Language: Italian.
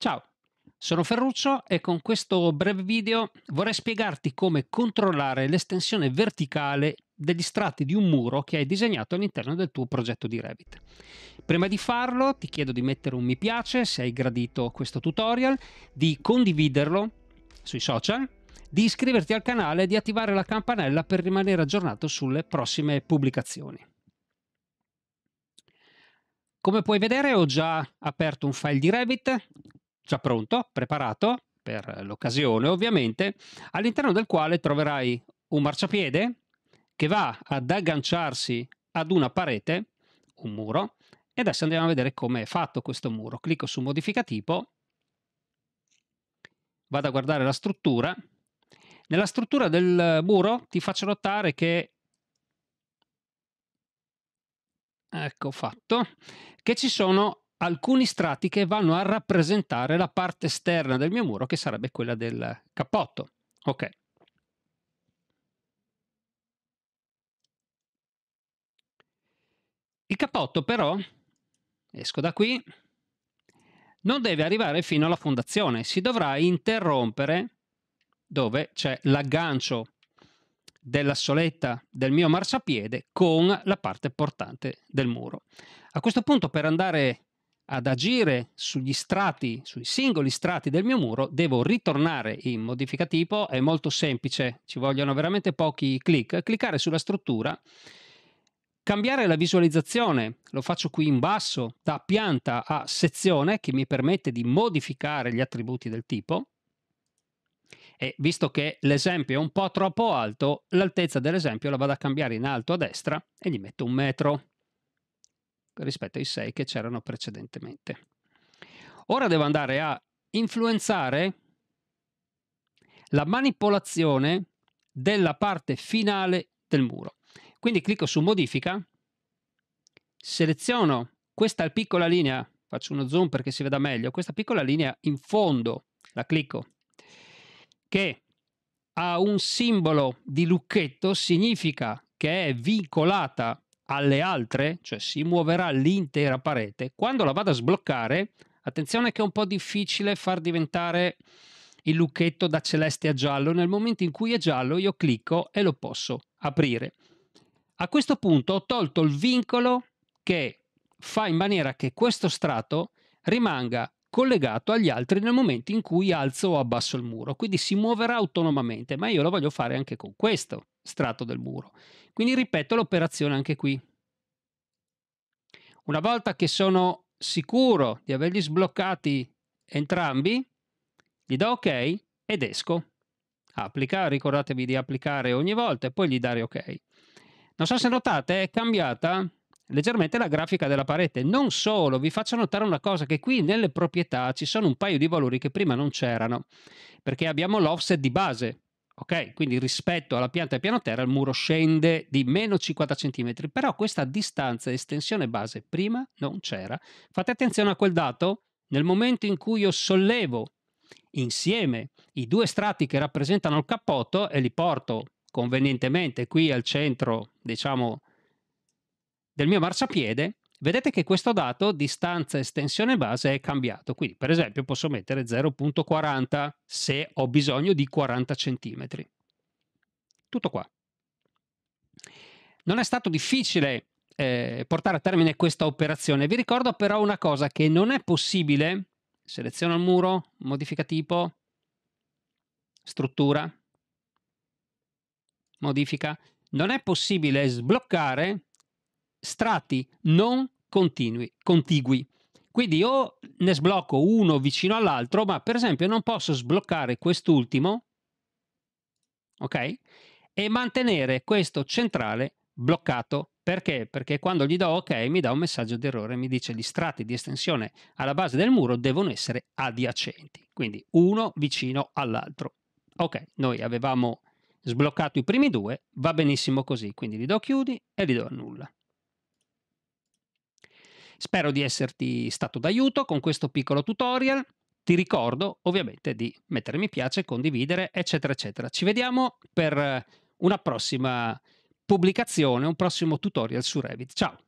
Ciao, sono Ferruccio e con questo breve video vorrei spiegarti come controllare l'estensione verticale degli strati di un muro che hai disegnato all'interno del tuo progetto di Revit. Prima di farlo ti chiedo di mettere un mi piace se hai gradito questo tutorial, di condividerlo sui social, di iscriverti al canale e di attivare la campanella per rimanere aggiornato sulle prossime pubblicazioni. Come puoi vedere ho già aperto un file di Revit già pronto, preparato per l'occasione ovviamente, all'interno del quale troverai un marciapiede che va ad agganciarsi ad una parete, un muro, e adesso andiamo a vedere come è fatto questo muro. Clicco su modifica tipo, vado a guardare la struttura. Nella struttura del muro ti faccio notare che ecco fatto che ci sono alcuni strati che vanno a rappresentare la parte esterna del mio muro che sarebbe quella del cappotto. Ok. Il cappotto però, esco da qui, non deve arrivare fino alla fondazione, si dovrà interrompere dove c'è l'aggancio della soletta del mio marciapiede con la parte portante del muro. A questo punto per andare ad agire sugli strati, sui singoli strati del mio muro, devo ritornare in modifica tipo, è molto semplice, ci vogliono veramente pochi clic, cliccare sulla struttura, cambiare la visualizzazione, lo faccio qui in basso, da pianta a sezione, che mi permette di modificare gli attributi del tipo, e visto che l'esempio è un po' troppo alto, l'altezza dell'esempio la vado a cambiare in alto a destra e gli metto un metro rispetto ai 6 che c'erano precedentemente. Ora devo andare a influenzare la manipolazione della parte finale del muro. Quindi clicco su modifica, seleziono questa piccola linea, faccio uno zoom perché si veda meglio, questa piccola linea in fondo, la clicco, che ha un simbolo di lucchetto, significa che è vincolata alle altre, cioè si muoverà l'intera parete. Quando la vado a sbloccare, attenzione che è un po' difficile far diventare il lucchetto da celeste a giallo. Nel momento in cui è giallo io clicco e lo posso aprire. A questo punto ho tolto il vincolo che fa in maniera che questo strato rimanga collegato agli altri nel momento in cui alzo o abbasso il muro. Quindi si muoverà autonomamente, ma io lo voglio fare anche con questo strato del muro. Quindi ripeto l'operazione anche qui. Una volta che sono sicuro di averli sbloccati entrambi, gli do ok ed esco. Applica, ricordatevi di applicare ogni volta e poi gli dare ok. Non so se notate, è cambiata leggermente la grafica della parete. Non solo, vi faccio notare una cosa, che qui nelle proprietà ci sono un paio di valori che prima non c'erano, perché abbiamo l'offset di base, ok? Quindi rispetto alla pianta e piano terra il muro scende di meno 50 cm, però questa distanza estensione base prima non c'era. Fate attenzione a quel dato, nel momento in cui io sollevo insieme i due strati che rappresentano il cappotto e li porto convenientemente qui al centro, diciamo, del mio marciapiede, Vedete che questo dato distanza estensione base è cambiato, quindi per esempio posso mettere 0.40 se ho bisogno di 40 cm. Tutto qua. Non è stato difficile eh, portare a termine questa operazione, vi ricordo però una cosa che non è possibile, seleziono il muro, modifica tipo, struttura, modifica, non è possibile sbloccare strati non continui, contigui. Quindi o ne sblocco uno vicino all'altro, ma per esempio non posso sbloccare quest'ultimo, ok? E mantenere questo centrale bloccato. Perché? Perché quando gli do ok mi dà un messaggio d'errore, mi dice gli strati di estensione alla base del muro devono essere adiacenti, quindi uno vicino all'altro. Ok, noi avevamo sbloccato i primi due, va benissimo così, quindi gli do chiudi e gli do annulla. Spero di esserti stato d'aiuto con questo piccolo tutorial. Ti ricordo ovviamente di mettere mi piace, condividere, eccetera, eccetera. Ci vediamo per una prossima pubblicazione, un prossimo tutorial su Revit. Ciao!